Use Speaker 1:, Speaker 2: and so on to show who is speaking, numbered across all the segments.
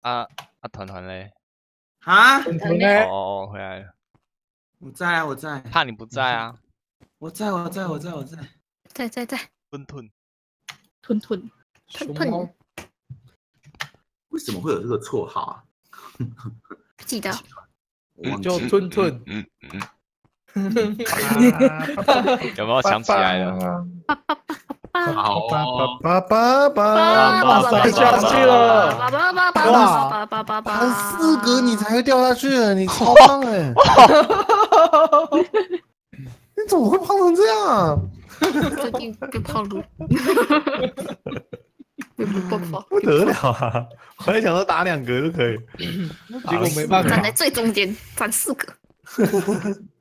Speaker 1: 啊啊，团团嘞？
Speaker 2: 啊，
Speaker 3: 团团嘞？
Speaker 1: 哦哦，回来了。
Speaker 2: 我在啊，我在，
Speaker 1: 怕你不在啊，
Speaker 2: 我在，我在，我在，我在。
Speaker 4: 在在在，
Speaker 1: 吞吞。
Speaker 4: 吞吞吞吞，
Speaker 2: 为什么会有这个绰号啊？
Speaker 4: 不记得。
Speaker 2: 我忘记
Speaker 3: 就吞吞。
Speaker 1: 嗯嗯，有没有想起来了？
Speaker 4: 叭叭叭叭叭。
Speaker 2: 好哦，
Speaker 5: 叭叭叭
Speaker 4: 叭
Speaker 5: 叭，
Speaker 4: 叭
Speaker 3: 掉下去了
Speaker 4: 叭叭叭叭叭叭叭叭。
Speaker 5: 弹四格你才会掉下去，你超胖哎！你怎么会胖成这样啊？
Speaker 4: 最近变胖了，
Speaker 5: 不得了啊！我还想说打两格就可以，
Speaker 3: 结果没办法
Speaker 4: 站在，最中间，站四个，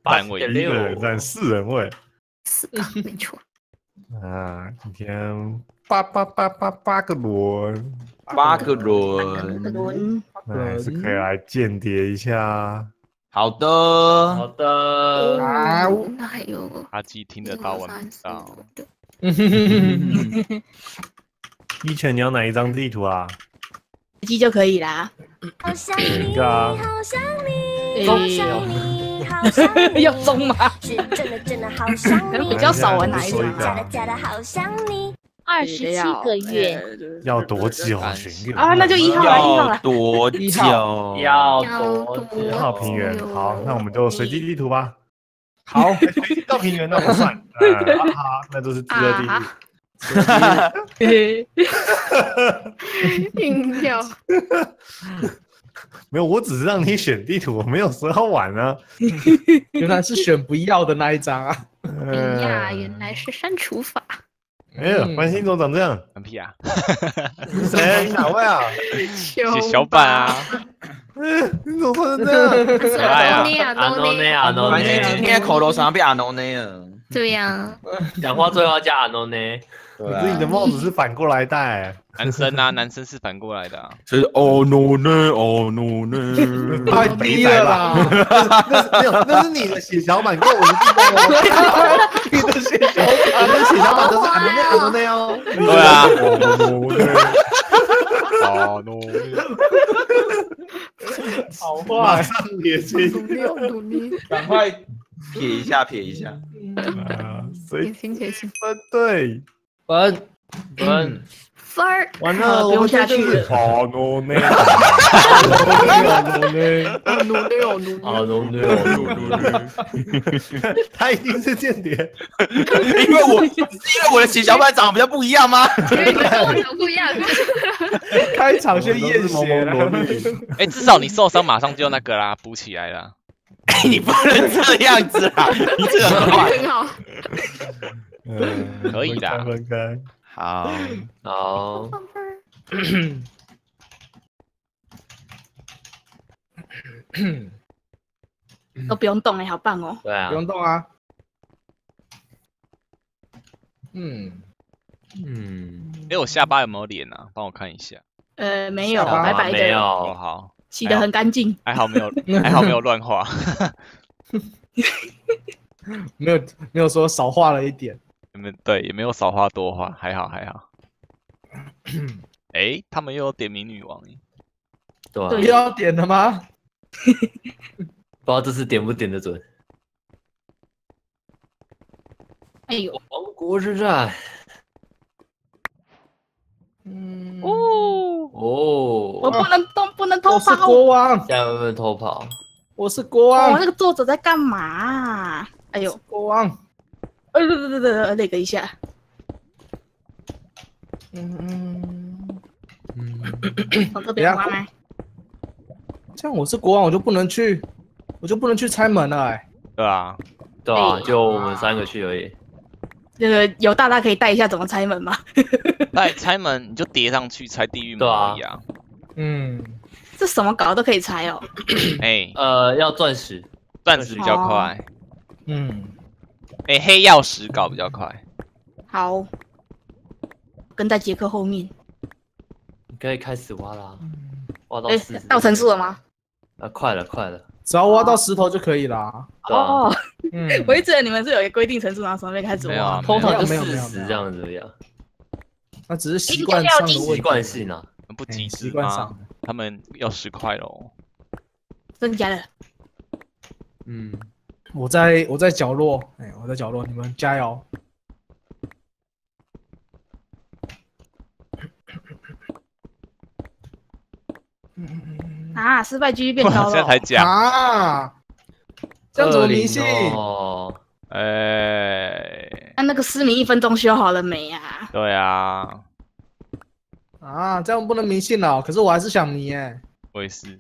Speaker 1: 范围
Speaker 5: 一个人占四人位
Speaker 4: 四个，没错。
Speaker 5: 啊！今天八八八八八个轮，
Speaker 2: 八个轮，
Speaker 4: 轮，
Speaker 5: 那还是可以来间谍一下。
Speaker 2: 好的，
Speaker 6: 好的，
Speaker 4: 还有
Speaker 1: 阿基听得到，闻不到。
Speaker 5: 一拳你要哪一张地图啊？
Speaker 4: 机就可以啦。
Speaker 7: 好想你，好想你，好想你，
Speaker 4: 要中吗？
Speaker 7: 是真的真的好想你
Speaker 4: 可能 比，较少玩哪一
Speaker 7: 假的假的好想你。
Speaker 8: 二十七个月，
Speaker 5: 要多久啊？
Speaker 4: 那就一号了，一号
Speaker 2: 要
Speaker 4: 来。
Speaker 2: 多
Speaker 3: 一
Speaker 2: 久？
Speaker 6: 要
Speaker 4: 要
Speaker 6: 多
Speaker 4: 多
Speaker 5: 一号平原。好，那我们就随机地图吧。
Speaker 3: 好，
Speaker 5: 随机到平原那不算，呃，好好，那就是第二地图。
Speaker 4: 啊，
Speaker 3: 嘿
Speaker 4: 硬要
Speaker 5: 没有，我只是让你选地图，我没有说要玩啊。
Speaker 3: 原来是选不要的那一张啊！
Speaker 4: 哎呀，原来是删除法。
Speaker 5: 哎呀，关心怎么长这样？
Speaker 1: 放屁啊！
Speaker 5: 谁？你哪位啊？
Speaker 1: 写小板啊！
Speaker 5: 你怎么换成这样？
Speaker 1: 可爱啊！
Speaker 6: 阿诺内阿诺
Speaker 2: 反正今
Speaker 6: 内，
Speaker 2: 天口头禅变阿诺内了。
Speaker 4: 对呀，
Speaker 6: 讲话最后要加阿诺内，
Speaker 2: 对
Speaker 5: 可是你的帽子是反过来戴。
Speaker 1: 男生啊，男生是反过来的啊。
Speaker 2: 就是哦 no 呢，哦 no 呢。
Speaker 3: 太低了啦！
Speaker 5: 那是没有，那是你的血小板跟我的地方哦。
Speaker 3: 你的血小
Speaker 5: 板都是俺的那俺的那哦。
Speaker 1: 对啊。
Speaker 5: 哦，
Speaker 1: 哦 no！
Speaker 3: 好
Speaker 5: 马
Speaker 3: 坏，
Speaker 5: 上撇清。
Speaker 4: 努力努力，
Speaker 2: 赶快撇一下，撇一下。
Speaker 5: 啊，所以
Speaker 4: 开心开心。
Speaker 5: 分对，
Speaker 3: 分
Speaker 6: 分
Speaker 4: 分儿，
Speaker 5: 完了，
Speaker 4: 不用下去了。
Speaker 5: 好诺内，
Speaker 4: 努力哦，努力。
Speaker 6: 阿诺内阿诺内，
Speaker 5: 他一定是间谍。
Speaker 2: 因为我因为我的血小板长得比较不一样吗？
Speaker 4: 因为你们跟我长不一样。
Speaker 3: 开场先验血了。
Speaker 1: 哎，至少你受伤马上就那个啦，补起来了。
Speaker 2: 你不能这样子啊！你这个很
Speaker 4: 好，
Speaker 5: 嗯，
Speaker 1: 可以的
Speaker 5: 分开。
Speaker 2: 好，
Speaker 6: 好，
Speaker 4: 都不用动哎，好棒哦。
Speaker 6: 对啊
Speaker 3: 不，用动啊。嗯，
Speaker 6: 嗯，
Speaker 1: 哎，我下巴有没有脸啊？帮我看一下。
Speaker 4: 呃，没有，白白的，
Speaker 1: 没，
Speaker 6: 有，
Speaker 1: 好，
Speaker 4: 洗得很干净。
Speaker 1: 还好没有，还好没有乱画。
Speaker 3: 没有没有说少画了一点。
Speaker 1: 你们对也没有少画多画，还好还好。哎，他们又有点名女王，
Speaker 6: 对啊，
Speaker 3: 又要点了吗？
Speaker 6: 不知道这次点不点得准。
Speaker 4: 哎呦，
Speaker 6: 王国之战，
Speaker 3: 嗯，
Speaker 4: 哦
Speaker 6: 哦，
Speaker 4: 不能动，不能偷
Speaker 3: 我是
Speaker 4: 跑。
Speaker 3: 国王，
Speaker 6: 现在会不会偷跑？
Speaker 3: 我是国王，我
Speaker 4: 那，个作者在干嘛？哎呦，
Speaker 3: 国王。
Speaker 4: 呃，对对对对，那个一下，
Speaker 3: 嗯嗯嗯，
Speaker 4: 从这边挖来。
Speaker 3: 这样我是国王，我就不能去，我就不能去拆门了、哎，
Speaker 1: 对啊，
Speaker 6: 对啊，
Speaker 4: 哎
Speaker 6: 就我们三个去而已。
Speaker 4: 那个有大大可以带一下怎么拆门吗？
Speaker 1: 那 拆门你就叠上去拆地狱门
Speaker 6: 对啊
Speaker 1: 而已啊。
Speaker 3: 嗯，
Speaker 4: 这什么搞都可以拆哦。
Speaker 1: 哎，
Speaker 6: 呃，要钻石，
Speaker 1: 钻石比较快，
Speaker 3: 嗯，
Speaker 1: 哎，黑曜石搞比较快。
Speaker 4: 好，跟在杰克后面。
Speaker 6: 你可以开始挖啦，挖到
Speaker 4: 哎
Speaker 6: 四十，，
Speaker 4: 到层数了吗？
Speaker 6: 啊，快了，快了。
Speaker 3: 只要挖到石头就可以啦。
Speaker 4: 哦，
Speaker 3: 嗯，
Speaker 4: 我一直以为你们是有一个规定层数，然后从那边开始
Speaker 1: 没有。
Speaker 6: 通常就
Speaker 3: 没有没
Speaker 6: 四十这样子呀，
Speaker 3: 那只是习惯上的，
Speaker 6: 习惯性啊。
Speaker 1: 不
Speaker 3: 哎
Speaker 1: 及时吗
Speaker 3: 上。
Speaker 1: 他们要十块喽。
Speaker 4: 真的假的？
Speaker 6: 嗯，
Speaker 3: 我在我在角落，哎，我在角落，你们加油！
Speaker 4: 啊，失败几率变高
Speaker 1: 现在。才讲，
Speaker 3: 啊，这样怎么迷信？
Speaker 6: 哦，
Speaker 1: 哎，
Speaker 4: 那那个失明一分钟修好了没啊？
Speaker 1: 对啊，
Speaker 3: 啊，这样不能迷信了。可是我还是想迷哎。
Speaker 1: 我也是。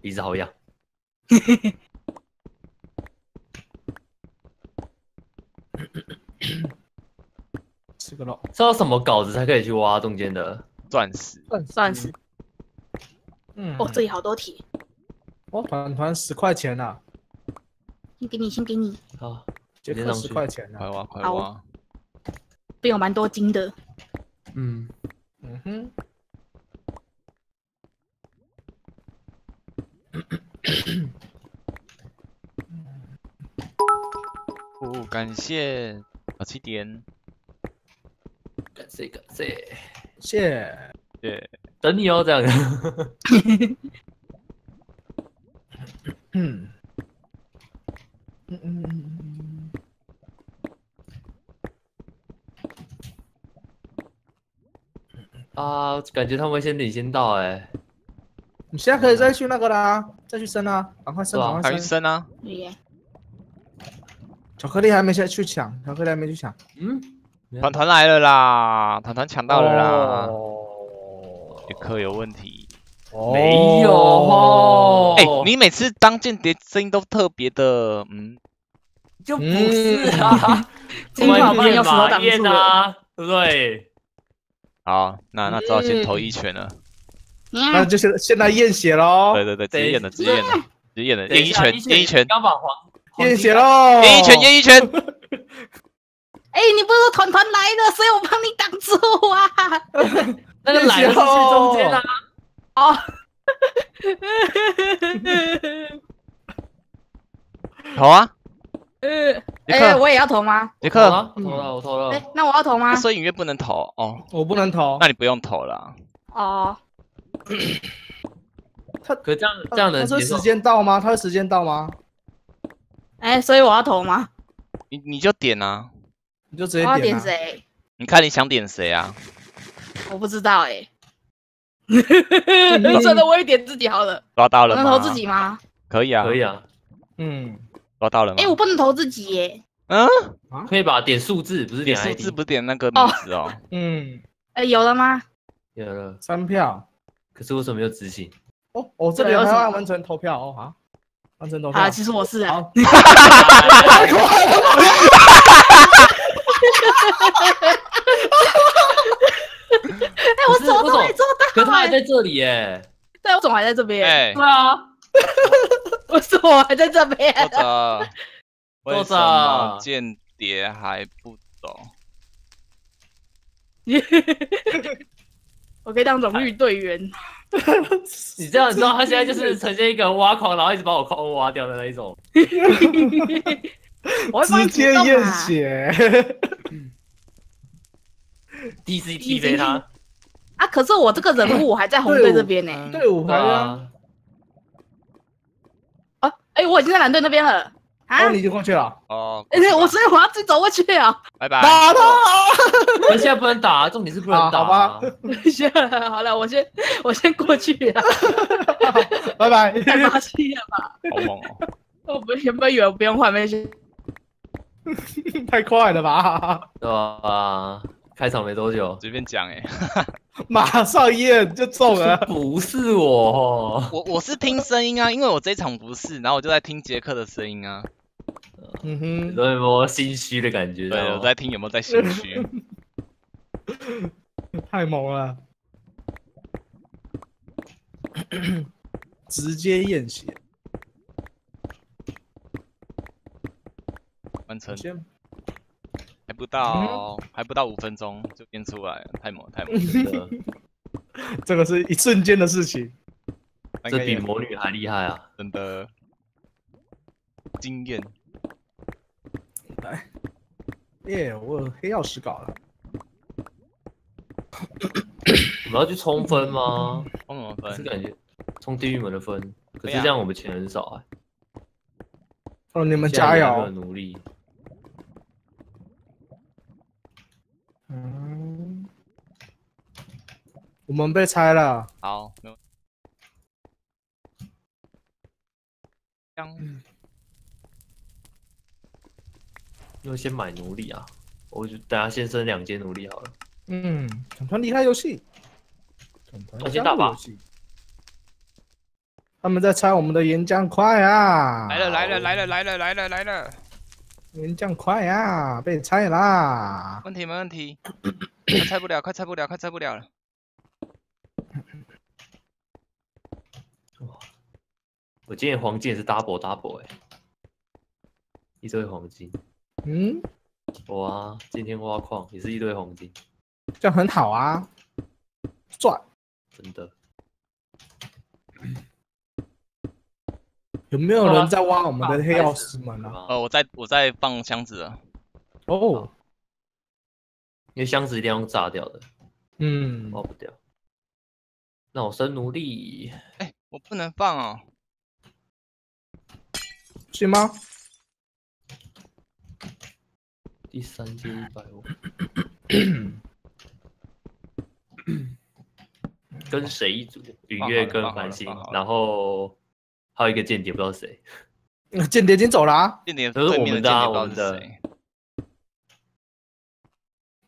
Speaker 6: 鼻子好痒。
Speaker 3: 吃个肉，
Speaker 6: 知道什么稿子才可以去挖中间的？
Speaker 1: 钻石，
Speaker 4: 钻石。
Speaker 3: 嗯，
Speaker 4: 哦，这里好多铁，
Speaker 3: 哦，团团十块钱呐，
Speaker 4: 先给你，先给你，
Speaker 6: 好，
Speaker 3: 杰克十块钱呐。
Speaker 1: 快挖快
Speaker 4: 好
Speaker 1: 挖！
Speaker 4: 这有蛮多金的。
Speaker 6: 嗯，
Speaker 3: 嗯哼，
Speaker 1: 哦，感谢小七点，
Speaker 6: 感谢感谢，
Speaker 3: 谢。
Speaker 1: 谢，
Speaker 6: 等你哦，这样。
Speaker 3: 嗯。嗯嗯嗯嗯
Speaker 6: 啊，感觉他们先领先到哎、
Speaker 3: 你现在可以再去那个啦，再去升啊，赶快升，赶快升。
Speaker 1: 升啊！
Speaker 4: 耶，
Speaker 3: 巧克力还没下去抢，巧克力还没去抢。
Speaker 6: 嗯，
Speaker 1: 团团来了啦，团团抢到了啦，
Speaker 3: 哦
Speaker 1: 杰克有问题。
Speaker 6: 没有哦。
Speaker 1: 哎，你每次当间谍声音都特别的，嗯，
Speaker 6: 就不是啊，
Speaker 4: 金宝帮你用石头
Speaker 6: 马
Speaker 4: 挡住了。
Speaker 6: 燕啊，对不对？
Speaker 1: 好，那那只好先投一拳了。
Speaker 3: 那就是现在验血喽
Speaker 1: 对，对对，直接验了，直接验了，直接验了，验一拳，验一拳，
Speaker 6: 刚把黄
Speaker 3: 验血，喽，
Speaker 1: 验一拳，验一拳。
Speaker 4: 哎，你不是说团团来了，所以我帮你挡住啊。
Speaker 6: 那个来的是去中间啊。
Speaker 4: 哦，
Speaker 1: 好啊，
Speaker 4: 呃，哎，我也要投吗？
Speaker 1: 杰克，
Speaker 6: 投了，投了，我投了
Speaker 4: 哎。，那我要投吗
Speaker 1: 那？所以影院不能投哦，
Speaker 3: 我不能投
Speaker 1: 那。你不用投了。
Speaker 4: 哦，他
Speaker 6: 可这样这样
Speaker 3: 他
Speaker 6: 能接受
Speaker 3: 说时？间到吗？他的时间到吗？
Speaker 4: 哎，所以我要投吗？
Speaker 1: 你你就点啊，
Speaker 3: 你就直
Speaker 4: 我要
Speaker 3: 接点
Speaker 4: 谁？
Speaker 1: 你看你想点谁啊？
Speaker 4: 我不知道哎。算了，我也点自己好了。
Speaker 1: 抓到了吗？
Speaker 4: 能投自己吗？
Speaker 1: 可以啊，
Speaker 6: 可以啊，
Speaker 3: 嗯，
Speaker 1: 抓到了吗？
Speaker 4: 哎，我不能投自己耶。
Speaker 1: 嗯，
Speaker 6: 可以吧？点数字不是
Speaker 1: 点
Speaker 6: 点
Speaker 1: 数字。不是点那个名字哦。
Speaker 3: 嗯，
Speaker 4: 哎，有了吗？
Speaker 6: 有了，
Speaker 3: 三票。
Speaker 6: 可是为什么没有执行？
Speaker 3: 哦，我这边还要完成投票哦，啊，完成投票。
Speaker 4: 啊，其实我是啊。
Speaker 3: 好，
Speaker 4: 哎，我什么都没做
Speaker 6: 可是
Speaker 4: 到哎。
Speaker 6: 他还在这里耶。
Speaker 4: 对，我怎么还在这边？
Speaker 1: 哎，
Speaker 6: 对啊，
Speaker 4: 为什么我还在这边？
Speaker 1: 作者，为
Speaker 6: 作者
Speaker 1: 什么间谍还不懂？
Speaker 4: 我可以当荣誉队员。
Speaker 6: 你这样知道他现在就是呈现一个挖矿，然后一直把我矿挖掉的那一种。
Speaker 3: 直接验血。
Speaker 6: DC 踢飞他，
Speaker 4: 啊！可是我这个人物我还在红队这边呢。
Speaker 3: 队伍
Speaker 6: 对
Speaker 3: 还，
Speaker 6: 啊，
Speaker 4: 哦，哎，我已经在蓝队那边了。啊
Speaker 3: 哦，，你就过去了。
Speaker 1: 哦，
Speaker 4: 哎，我所以我要自己走过去啊。
Speaker 1: 拜拜。
Speaker 3: 打他！
Speaker 6: 可是现在不能打，重点是不能打。
Speaker 3: 啊好吧
Speaker 4: 行了，好了，我先我先过去了。
Speaker 3: 拜拜。
Speaker 4: 太霸气了吧！
Speaker 1: 好猛哦！
Speaker 4: 我不原本以为不用换没事。
Speaker 3: 太快了吧！
Speaker 6: 对吧？开场没多久，
Speaker 1: 随便讲哎，
Speaker 3: 马上验就中了。
Speaker 6: 不是我，
Speaker 1: 我我是听声音啊，因为我这一场不是，然后我就在听杰克的声音啊。
Speaker 3: 嗯哼，
Speaker 6: 有没有心虚的感觉？
Speaker 1: 对，我在听有没有在心虚。
Speaker 3: 太猛了，直接验血。
Speaker 1: 完成
Speaker 3: 先
Speaker 1: 还不到，还不到五分钟就变出来了，太猛太猛了。
Speaker 3: 这个是一瞬间的事情。
Speaker 6: 这比魔女还厉害啊！
Speaker 1: 真的惊艳。
Speaker 3: 来，耶，我有黑曜石搞了。
Speaker 6: 我们要去冲分吗？
Speaker 1: 冲什么分？
Speaker 6: 可是感觉冲地狱门的分，可是这样我们钱很少哎、
Speaker 3: 哦，你
Speaker 6: 你
Speaker 3: 们加油！
Speaker 6: 努力。
Speaker 3: 我们被拆了。
Speaker 1: 好，没有。香，
Speaker 6: 因为先买奴隶啊，我就等下先升两阶奴隶好了。
Speaker 3: 嗯，团团离开游戏，团团
Speaker 6: 我先打吧
Speaker 3: 加入游戏。他们在拆我们的岩浆块啊！
Speaker 1: 来了来了来了来了来了来了，
Speaker 3: 岩浆块啊，被拆啦！
Speaker 1: 问题没问题，快拆不了，快拆不了，快拆不了了。
Speaker 6: 我今天黄金也是 double double 哎、一堆黄金。
Speaker 3: 嗯，
Speaker 6: 我啊，今天挖矿也是一堆黄金，
Speaker 3: 这样很好啊，赚。
Speaker 6: 真的。
Speaker 3: 有没有人在挖我们的黑曜石门啊？
Speaker 6: 吗？
Speaker 1: 呃，我在我在放箱子了，
Speaker 3: 哦，
Speaker 6: 因为箱子一定要用炸掉的，
Speaker 3: 嗯，
Speaker 6: 挖不掉。那我升奴隶，
Speaker 1: 哎，我不能放哦。
Speaker 3: 行吗？
Speaker 6: 第三阶一百五。跟谁一组？雨月跟繁星然后还有一个间谍，不知道谁。
Speaker 3: 间谍已经走了啊！
Speaker 1: 间谍
Speaker 6: 可是我们的啊我们的。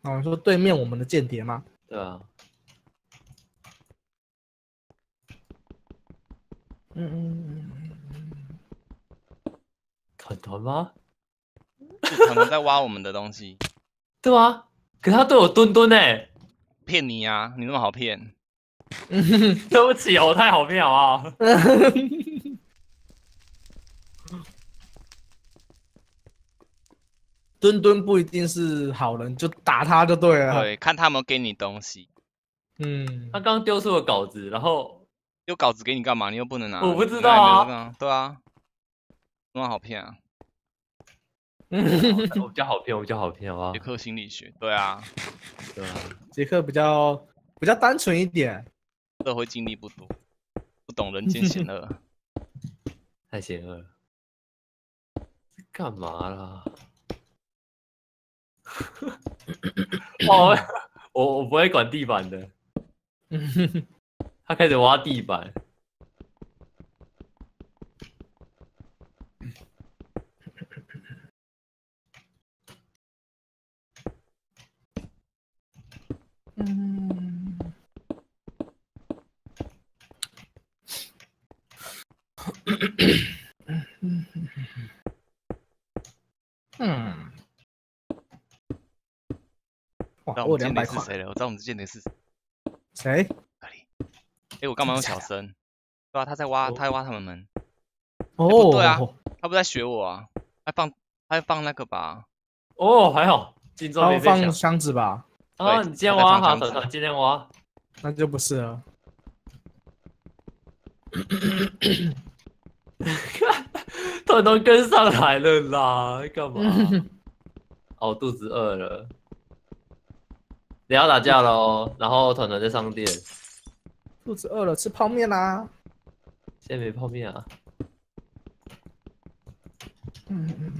Speaker 3: 哦，你说对面我们的间谍吗？
Speaker 6: 对啊，
Speaker 3: 嗯嗯嗯
Speaker 6: 团团吗？
Speaker 1: 是可能在挖我们的东西，
Speaker 6: 对啊，可是他对我蹲蹲哎，
Speaker 1: 骗你啊！你那么好骗，
Speaker 3: 嗯，
Speaker 6: 对不起，我太好骗好不好？
Speaker 3: 墩墩不一定是好人，就打他就对了。，
Speaker 1: 对，看他有没有给你东西。
Speaker 3: 嗯
Speaker 6: 他，刚刚丢出了稿子，然后
Speaker 1: 有稿子给你干嘛？你又不能拿。
Speaker 6: 我不知道啊
Speaker 1: 对啊，那么好骗啊！
Speaker 6: 我比较好骗，我比较好骗，好不好
Speaker 1: 杰？克心理学，对啊，
Speaker 6: 对啊，
Speaker 3: 杰克比较比较单纯一点。
Speaker 1: 社会经历不多，不懂人间险 恶。
Speaker 6: 太险恶了。干嘛啦？哦，我我不会管地板的。他开始挖地板，
Speaker 3: 嗯，嗯，哇，
Speaker 1: 知道
Speaker 3: 我两百块
Speaker 1: 我们间谍是，谁了？我知道我们间谍是谁。
Speaker 3: 谁？
Speaker 1: 哪里？哎，我干嘛用小声？对啊，他在挖，
Speaker 6: 哦
Speaker 1: 他在挖他们门，
Speaker 3: 哦，
Speaker 1: 不对啊他不在学我啊？他放，还放那个吧？
Speaker 6: 哦，还好，
Speaker 3: 他
Speaker 6: 没被抢。
Speaker 3: 箱子吧？
Speaker 6: 啊，
Speaker 1: 对
Speaker 6: 你今天挖哈，
Speaker 1: 放箱子
Speaker 6: 团团今天挖。
Speaker 3: 那就不是了。
Speaker 6: 团团跟上来了啦，干嘛？哦，肚子饿了。你要打架喽，然后团团在上店，
Speaker 3: 肚子饿了，吃泡面啦。
Speaker 6: 现在没泡面啊。
Speaker 3: 嗯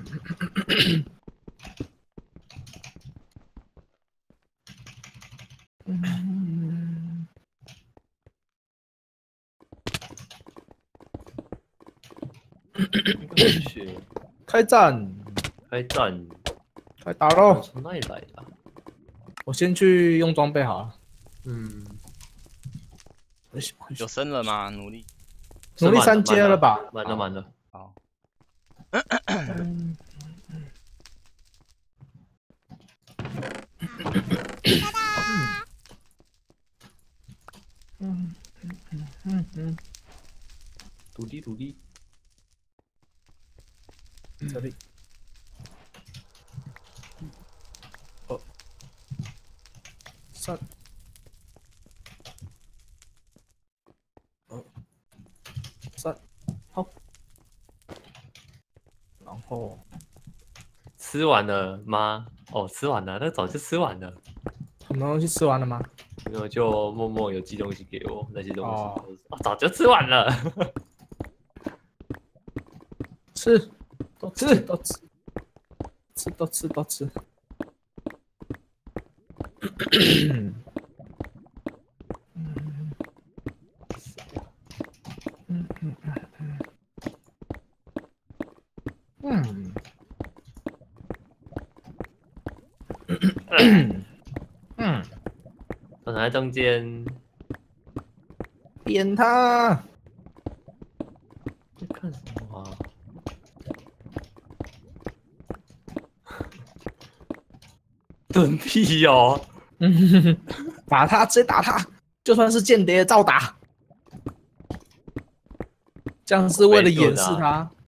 Speaker 6: 去
Speaker 3: 开战，
Speaker 6: 开战，
Speaker 3: 快打喽！
Speaker 6: 从哪里来的啊？
Speaker 3: 我先去用装备好了。
Speaker 6: 嗯，
Speaker 1: 有升了吗？努力。
Speaker 3: 努力三阶了吧？
Speaker 6: 满了满了。
Speaker 1: 好，
Speaker 3: 嗯嗯嗯嗯嗯嗯，
Speaker 6: 土地土地，
Speaker 3: 这里。哦，三，哦，三，好，然后
Speaker 6: 吃完了吗？哦，吃完了，那早就吃完了。
Speaker 3: 很多东西吃完了吗？
Speaker 6: 然后就默默有寄东西给我，那些东西早就吃完了。
Speaker 3: 吃，都吃，都吃，吃都吃都吃。嗯，嗯，
Speaker 6: 本来中间
Speaker 3: 扁他，
Speaker 6: 在看什么啊？蹲屁哦！
Speaker 3: 打他，直接打他，就算是间谍照打，这样是为了掩饰他。